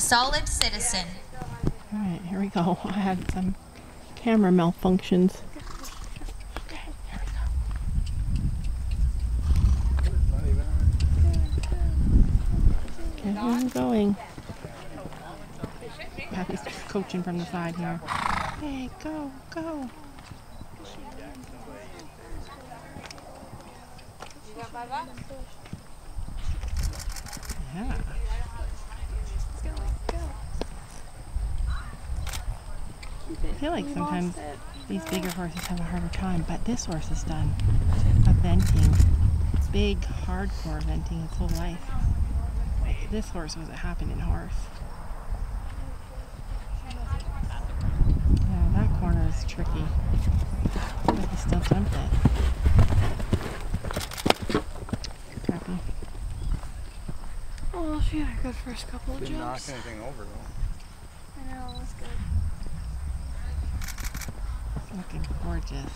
solid citizen. All right, here we go. I had some camera malfunctions. Okay, here we go. Going. Kathy's coaching from the side here. Hey, go, go. Yeah. Feel like sometimes these bigger horses have a harder time, but this horse has done eventing, big hardcore venting its whole life. This horse was a happening horse. Yeah, that corner is tricky. But he still jumped it. Copy. Oh, she had a good first couple of Didn't knock anything over though. I know, that's good. Looking gorgeous.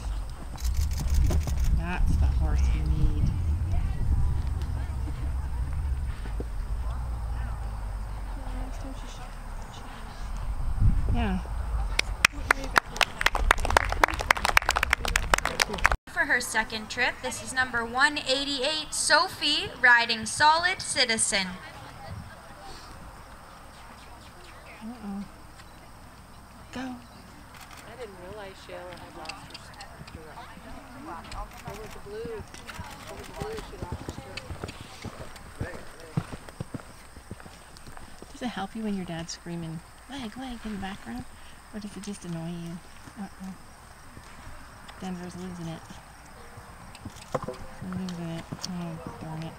That's the horse we need. Next time she should. Yeah. For her second trip, this is number 188, Sophie, riding solid citizen. Uh-oh. Go. Shayla had lost her. Over the blue, over the blue, she lost her. Does it help you when your dad's screaming, leg, leg in the background? Or does it just annoy you? Uh-oh. Denver's losing it. Losing it. Oh, darn it.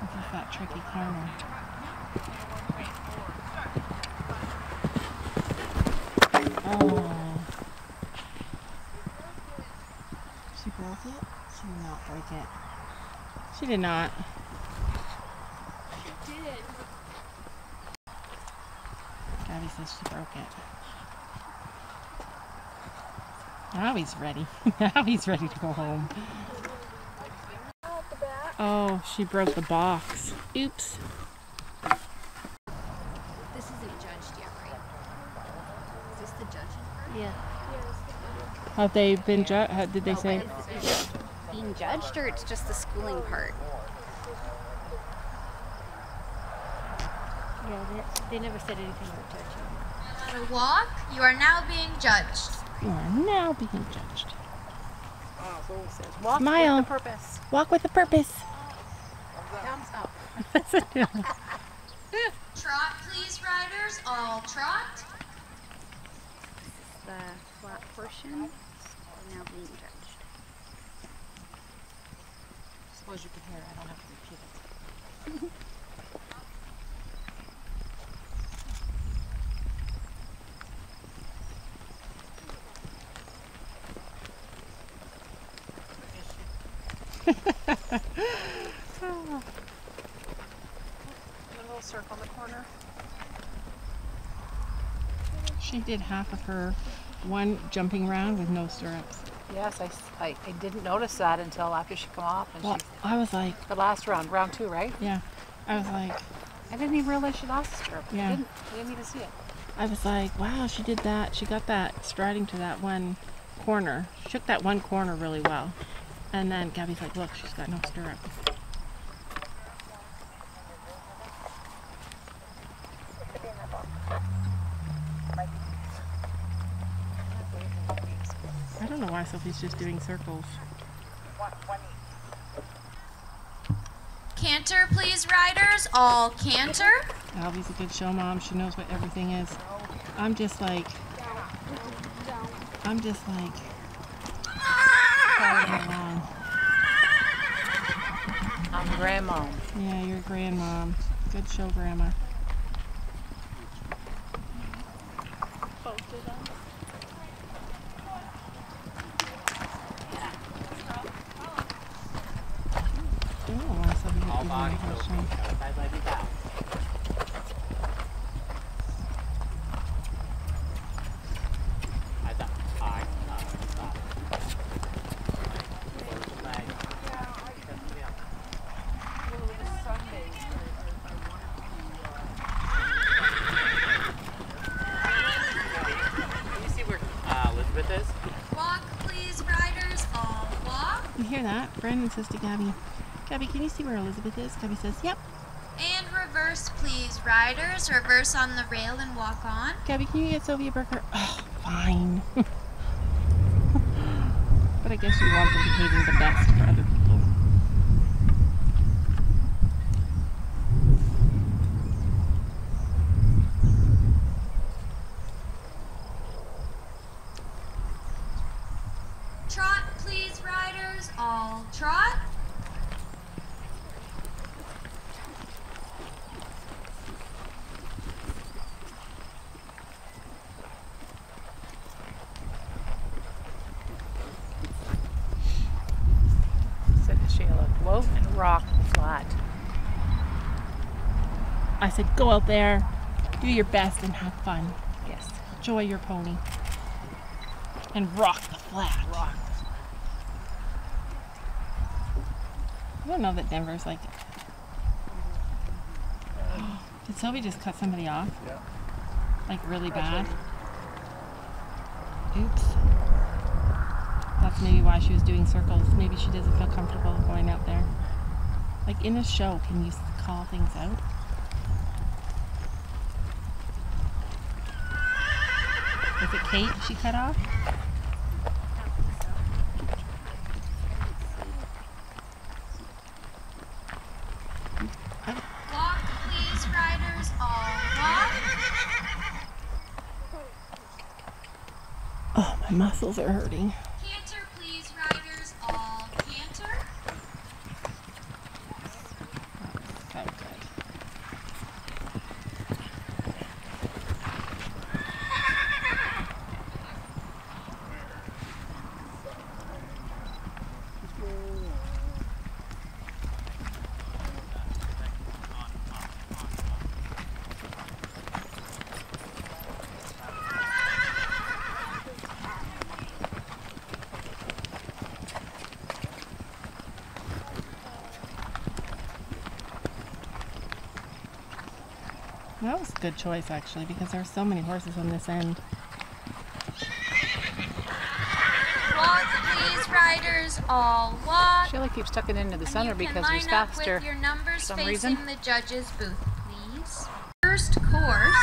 This is that tricky corner. Oh. She broke it? She did not break it. She did not. She did. Gabby says she broke it. Now he's ready. now he's ready to go home. Oh, she broke the box. Oops. This isn't judged yet, right? Is this the judging part? Yeah. Have they been judged? how Did they No, say? Is, is being judged or it's just the schooling part? Yeah, they, they never said anything about judging. To walk, you are now being judged. You are now being judged. Ah, walk Smile. with a purpose. Walk with a purpose. Thumbs up. Trot, please, riders, all trot. The flat portion is now being judged. I Suppose you can hear. I don't have to repeat it. A circle in the corner. She did half of her one jumping round with no stirrups. Yes, I I didn't notice that until after she came off and Well, she I was like, the last round, round two, right? yeah. I was like, I didn't even realize she lost the stirrup. Yeah. I didn't, I didn't even see it. I was like, wow, she did that. She got that striding to that one corner. She took that one corner really well. And then Gabby's like, look, she's got no stirrups. I don't know why Sophie's just doing circles. Canter, please, riders, all canter. Albie's a good show mom. She knows what everything is. I'm just like, I'm just like. I'm grandma. Yeah, you're grandmom. Good show, grandma. Both of them. Ooh, I said we could do one whole show. Can you see where uh, Elizabeth is? Walk, please, riders, all walk. You hear that? Brandon says to Gabby, Gabby, can you see where Elizabeth is? Gabby says, Yep. And reverse, please, riders. Reverse on the rail and walk on. Gabby, can you get Sylvia Burker? Oh, fine. but I guess you want them behaving the best for other people. Trot, please, riders, all trot. Said to Shayla, go and rock the flat. I said, go out there, do your best, and have fun. Yes. Enjoy your pony. And rock the flat. Rock. I don't know that Denver's like. Did Sylvie just cut somebody off? Yeah. Like really bad? Oops. That's maybe why she was doing circles. Maybe she doesn't feel comfortable going out there. Like in a show, can you call things out? Was it Kate she cut off? Walk, please, riders, all walk. Oh, my muscles are hurting. Canter, please, riders, all canter. So good. That was a good choice actually because there are so many horses on this end. Walk, please, riders, all walk. Shayla keeps tucking into the center because line he's up faster. With your numbers some facing reason. the judges' booth, please. First course.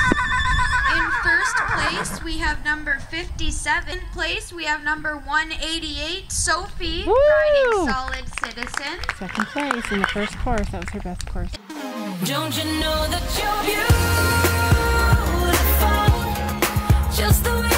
In first place, we have number 57. In place, we have number 188, Sophie, Woo! riding Solid Citizen. Second place in the first course. That was her best course. Don't you know that you're beautiful? Just the way